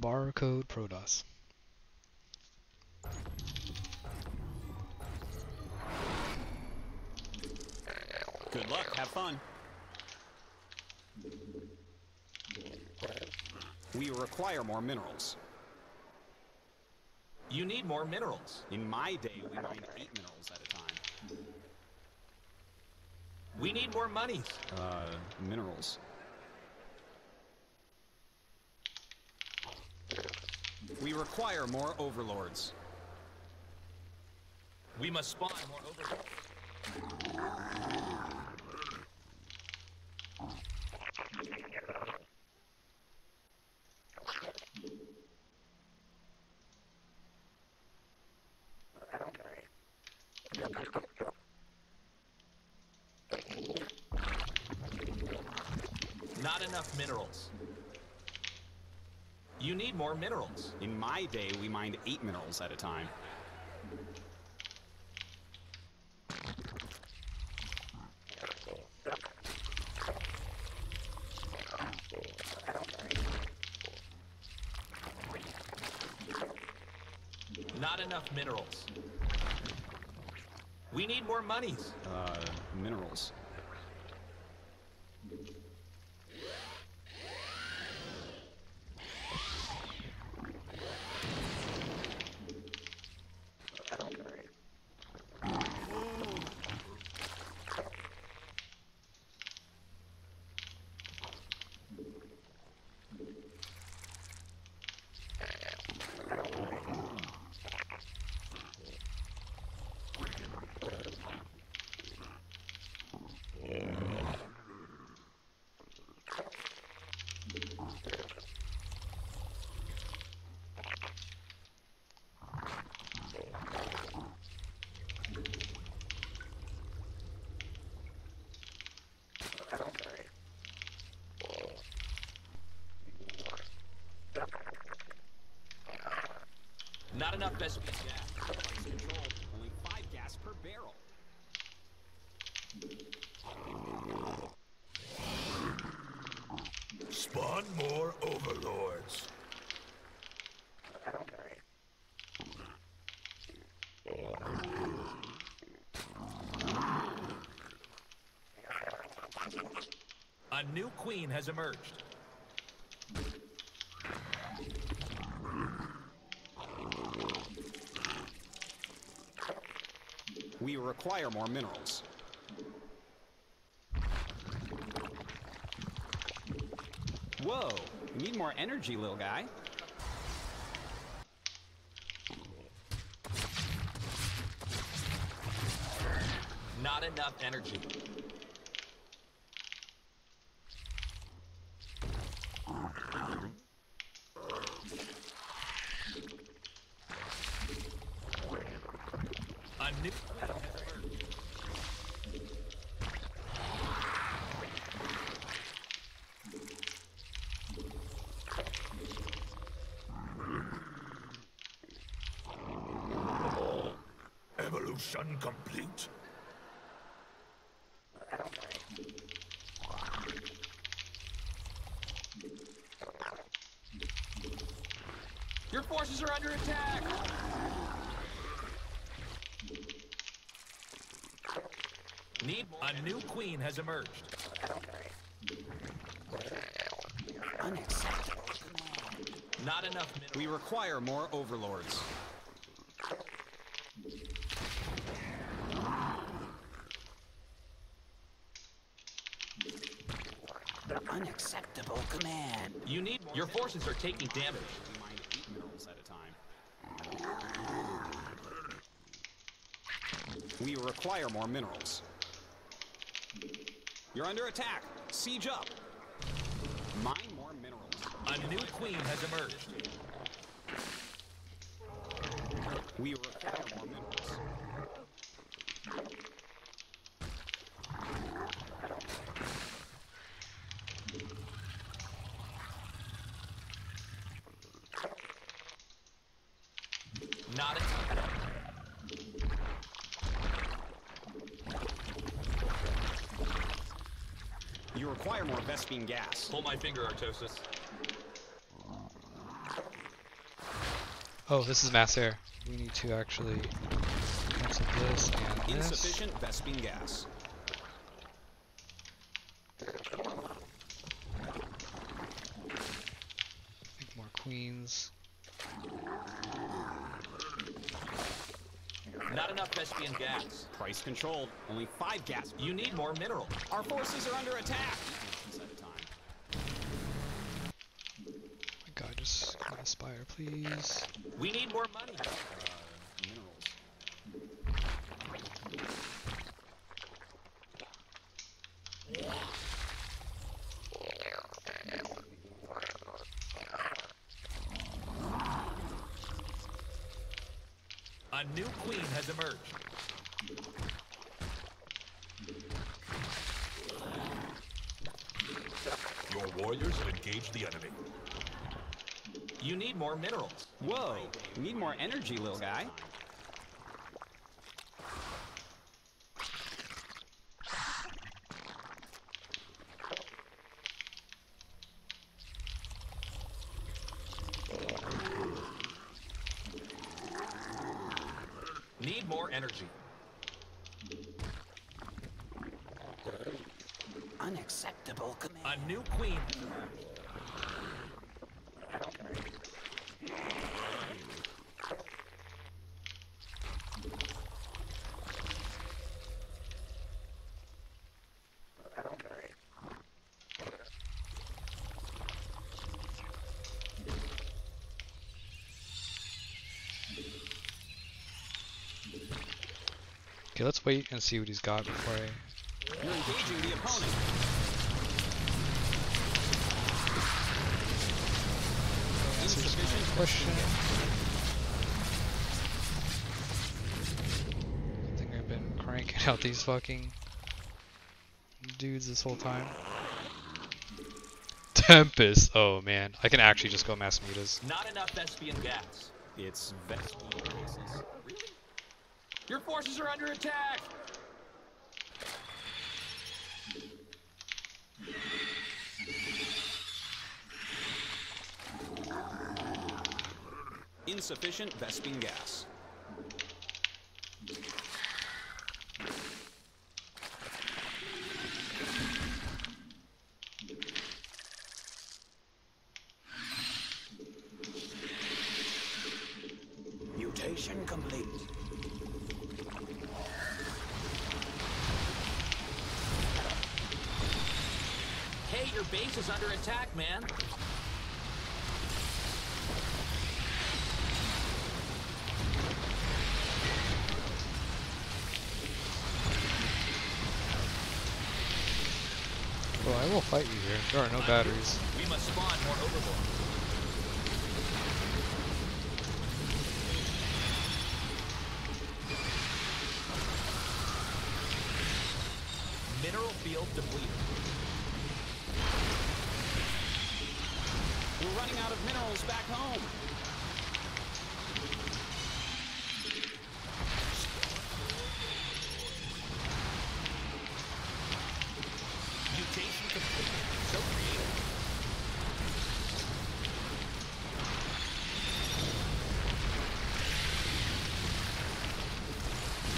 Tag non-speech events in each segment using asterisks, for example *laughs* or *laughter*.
Barcode Protoss. Good luck. Have fun. We require more minerals. You need more minerals. In my day, we mined eight minerals at a time. We need more monies. Uh, minerals. We require more overlords. We must spawn more overlords. Not enough minerals. You need more minerals. In my day, we mined eight minerals at a time. Not enough minerals. We need more monies. Uh, minerals. Not enough best gas. Control. Only five gas per barrel. Spawn more overlords. A new queen has emerged. We require more minerals. Whoa, you need more energy, little guy. Not enough energy. A new queen has emerged. Evolution complete. Your forces are under attack! Need a new queen has emerged. Not enough minerals. We require more overlords. Unacceptable command. You need more. Your forces are taking damage. We mine eight minerals at a time. We require more minerals. You're under attack. Siege up. Mine more minerals. A new queen has emerged. We require more minerals. Not enough. You require more Vespene gas. Pull my finger, Artosis. Oh, this is mass air. We need to actually cancel this and this. Insufficient Vespene gas. Make more queens. Not enough Vespian gas. Price controlled. Only five gas. You need more mineral. Our forces are under attack. Please. We need more money. Uh, minerals. A new queen has emerged. Your warriors have engaged the enemy. You need more minerals. Whoa. We need more energy, little guy. Need more energy. Unacceptable command. A new queen. Okay, let's wait and see what he's got before I. Answers Insufficient my question. I think I've been cranking out these fucking dudes this whole time. Tempest. Oh man, I can actually just go mass mutas. Not enough Vespian gas. It's Vespene gases. Your forces are under attack. Insufficient Vespene gas. Mutation complete. Your base is under attack, man. Well, I will fight you here. There are no batteries. We must spawn more overlord. Mineral field depleted. We're running out of minerals back home. Mutation complete. So creative.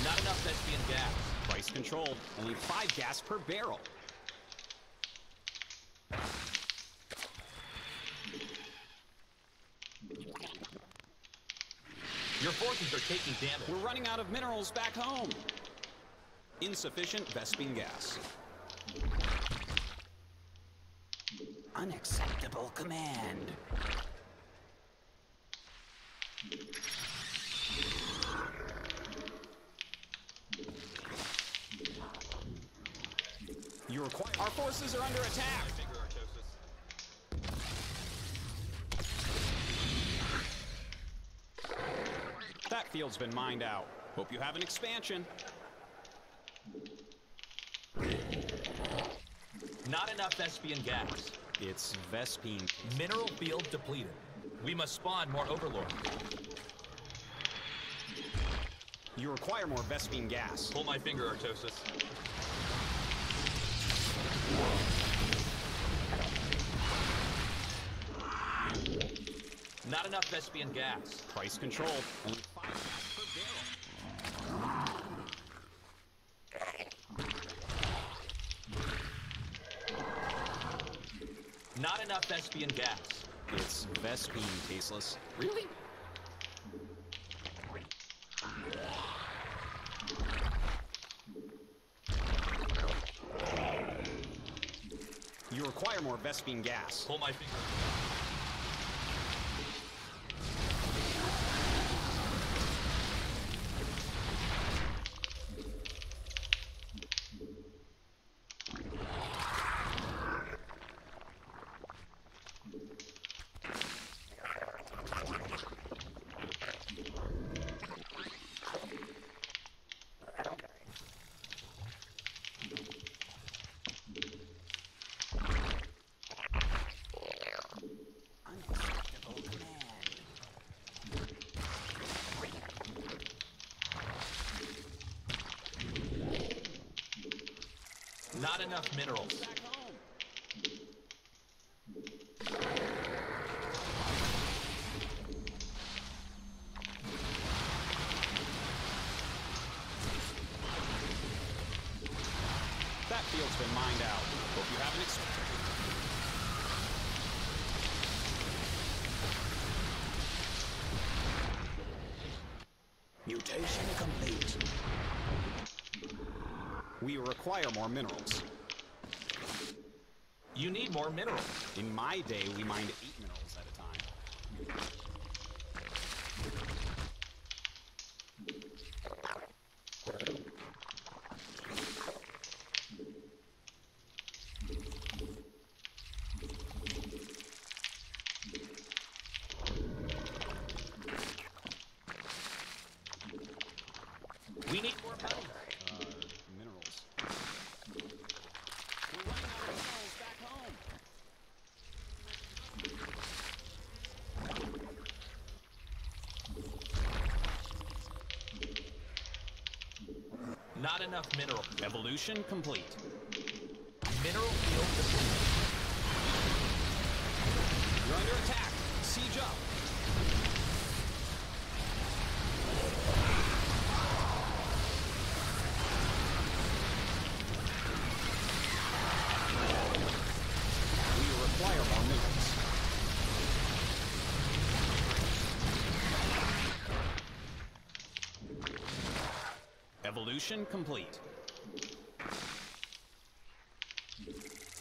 Not enough Thespian gas. Price controlled. Only five gas per barrel. Your forces are taking damage. We're running out of minerals back home. Insufficient Vespene gas. Unacceptable command. You require. Our forces are under attack. That field's been mined out. Hope you have an expansion. Not enough Thespian gas. It's Vespene. Mineral field depleted. We must spawn more overlord. You require more Vespene gas. Pull my finger, Artosis. Not enough Vespian gas. Price control. Only five gas per barrel. Not enough Vespian gas. It's Vespene, Tasteless. Really? You require more Vespene gas. Pull my finger. Not enough minerals. Back home. That field's been mined out. Hope you haven't ex- Mutation complete. We require more minerals. You need more minerals. In my day, we mined eight minerals at a time. We need more metals. Uh, minerals. We're running out of minerals back home. Not enough mineral. Evolution complete. Mineral field depleted. You're under attack. Siege up. We require more minerals. Evolution complete.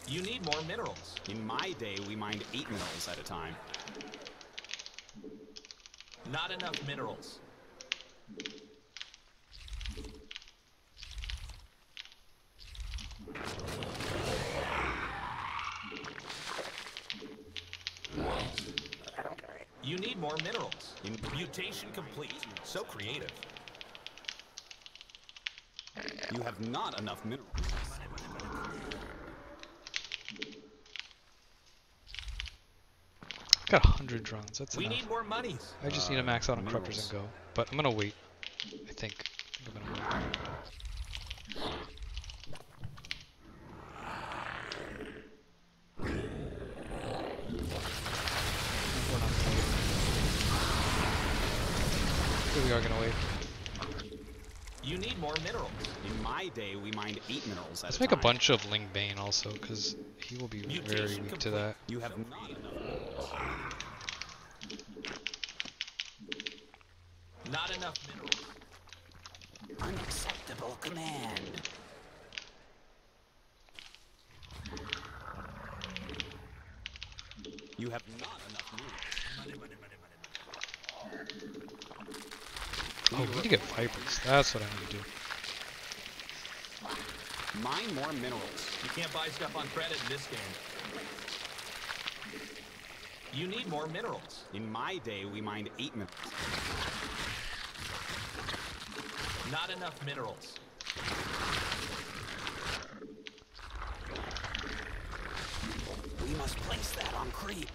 You need more minerals. In my day, we mined eight minerals at a time. Not enough minerals. You need more minerals. In Mutation complete. So creative. You have not enough minerals. Got a hundred drones. That's We enough. need more monies. I just need to max out on corruptors and go. But I'm gonna wait. I think. I think I'm gonna wait. We're not gonna wait. I think we are gonna wait. You need more minerals. In my day, we mined eight minerals Let's a make time. a bunch of Ling Bane also, because he will be very Mutation weak to that. You have not enough minerals. Not enough minerals. Unacceptable command. You have not enough minerals. Oh, we need to get Vipers. That's what I need to do. Mine more minerals. You can't buy stuff on credit in this game. You need more minerals. In my day, we mined eight minerals. Not enough minerals. We must place that on creep.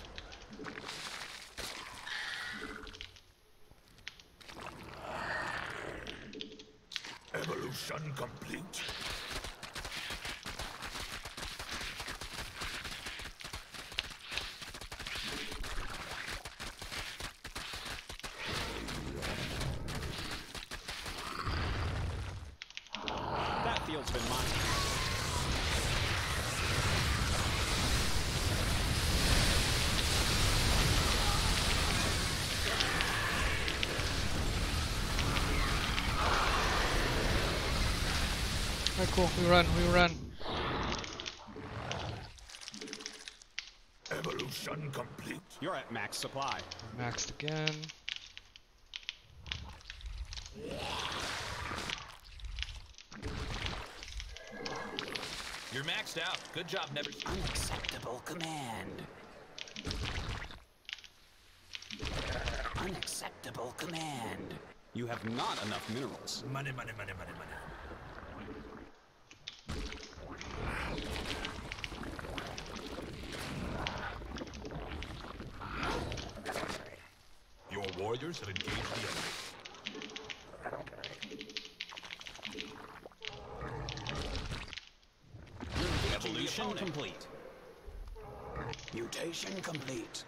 Evolution complete. field's been mined. Alright, cool. We run. We run. Evolution complete. You're at max supply. Maxed again. You're maxed out. Good job, never. Unacceptable command. Unacceptable command. You have not enough minerals. Money, money, money, money, money. Your warriors have engaged the enemy. Evolution complete. Mutation complete.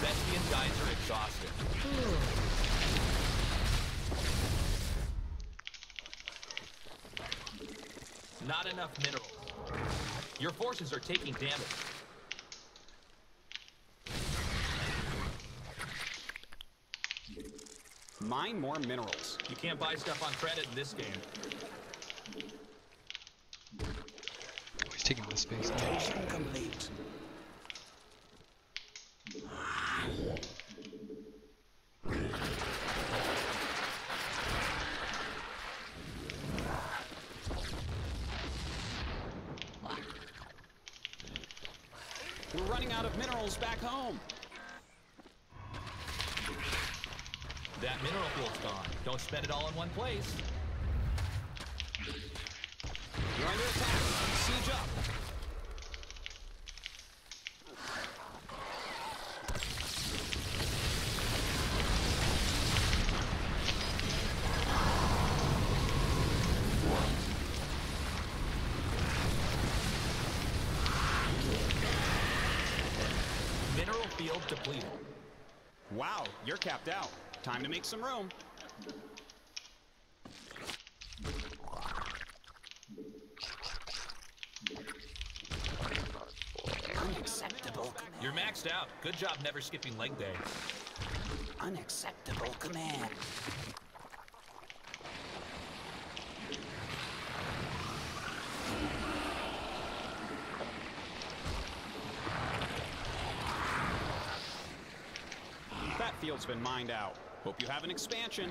Thespian guys are exhausted. Hmm. Not enough minerals. Your forces are taking damage. Mine more minerals. You can't buy stuff on credit in this game. Oh, he's taking the space now. Complete. We're running out of minerals back home. That mineral field's gone. Don't spend it all in one place. You're under attack. Siege up. Mineral field depleted. Wow, you're capped out. Time to make some room. Unacceptable command. You're maxed out. Good job never skipping leg day. Unacceptable command. That field's been mined out. Hope you have an expansion.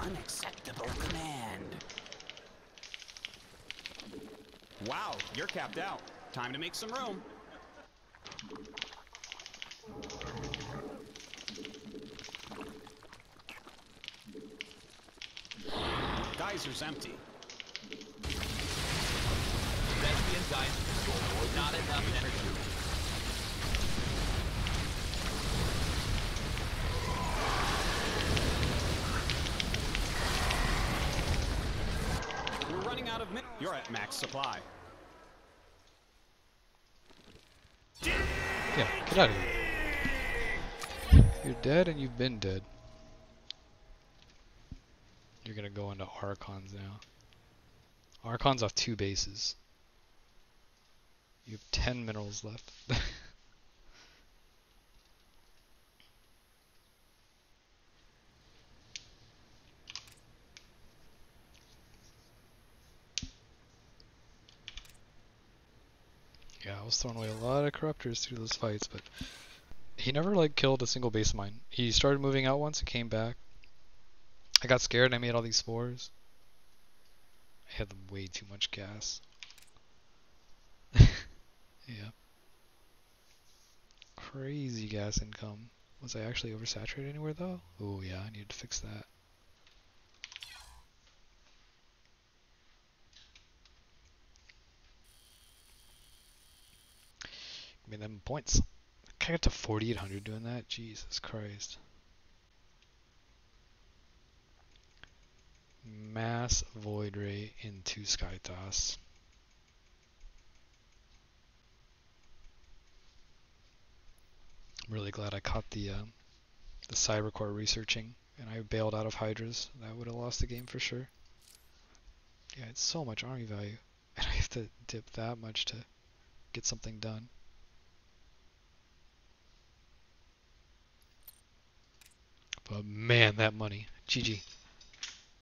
Unacceptable command. Wow, you're capped out. Time to make some room. Geyser's empty. Thespian guys not enough energy. We're running out of min- You're at max supply. Yeah, get out of here. You're dead and you've been dead. You're gonna go into Archons now. Archons off two bases. You have 10 minerals left. *laughs* was throwing away a lot of corruptors through those fights, but he never like killed a single base mine. He started moving out once and came back. I got scared and I made all these spores. I had way too much gas. *laughs* yeah. Crazy gas income. Was I actually oversaturated anywhere though? Oh yeah, I needed to fix that. I mean, them points. I got to 4,800 doing that. Jesus Christ. Mass Void Ray into Skytoss. I'm really glad I caught the uh, the Cybercore researching and I bailed out of Hydras. That would have lost the game for sure. Yeah, it's so much army value. *laughs* And I have to dip that much to get something done. But man, that money. GG.